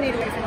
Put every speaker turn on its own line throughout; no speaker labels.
venir,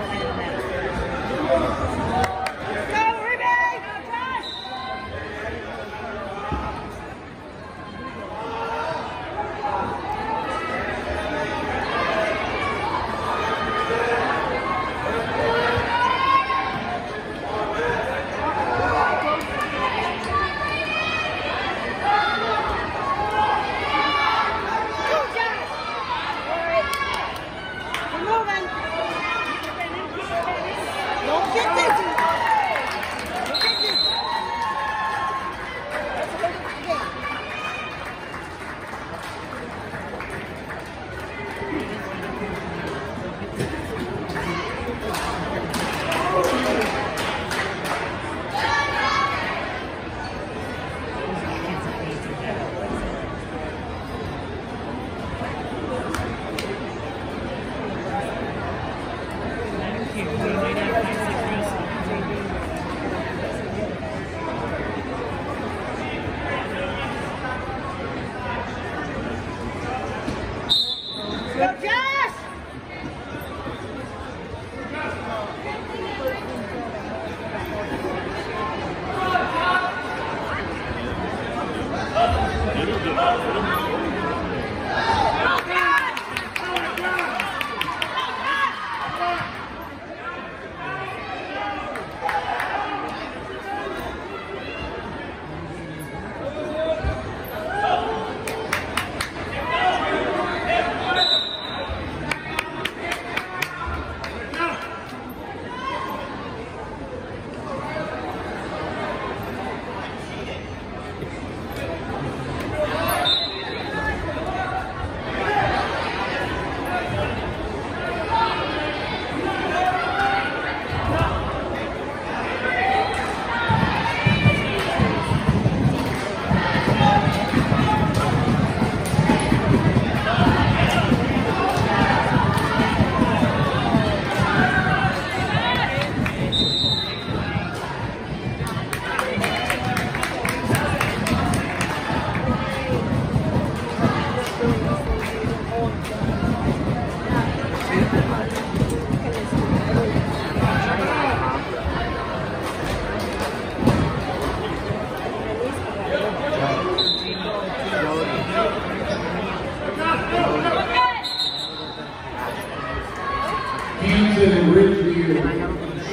Jackson
and Ridgeview,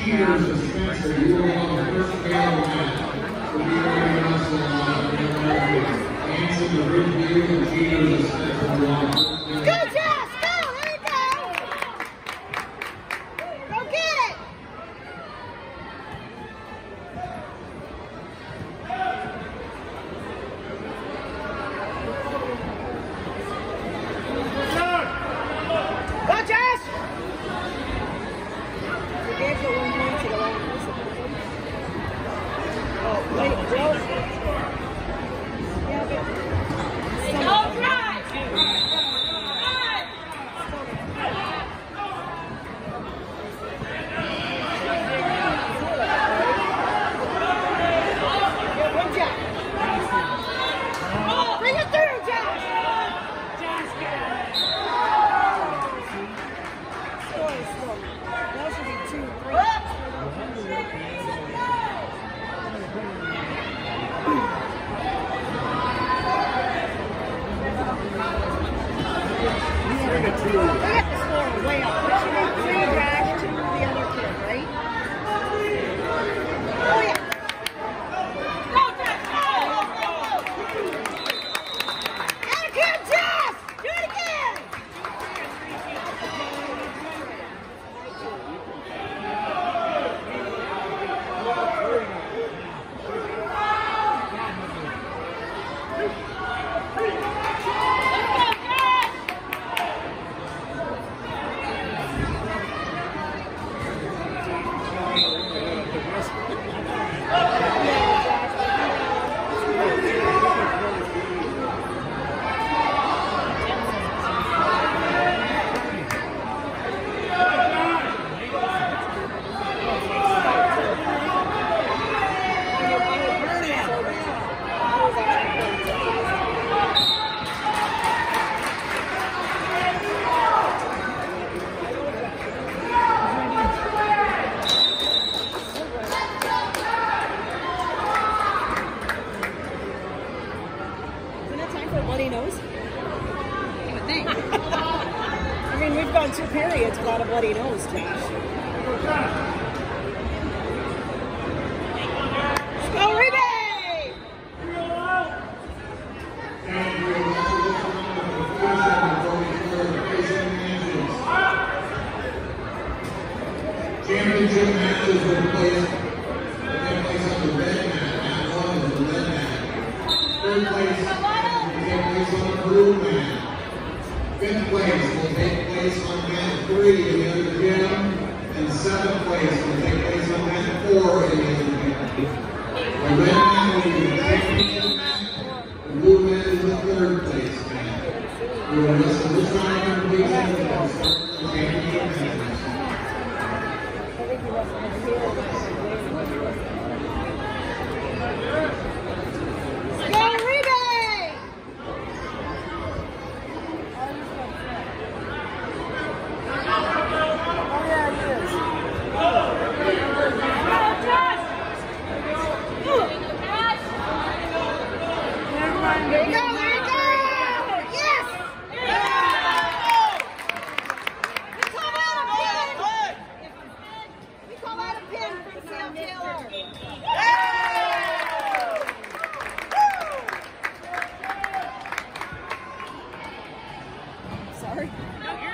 Cheaters and Spencer, you will the first Ridgeview and Spencer.
Go, nose?
You would think.
I mean, we've gone two periods without a bloody nose, Josh. Go, Riibe!
And we will also look around the confusion before we declare the facing matches. Championship matches will place, will take place on the red mat, mat one is the red mat. Third place will take on blue mat. Fifth place will take place on mat three in the other gym. And seventh place will take place on mat four in the other gym. The red mat will be the championship mat. The blue mat is the third place mat. We will listen this round of completion and start the championship matches.
I you sorry. No,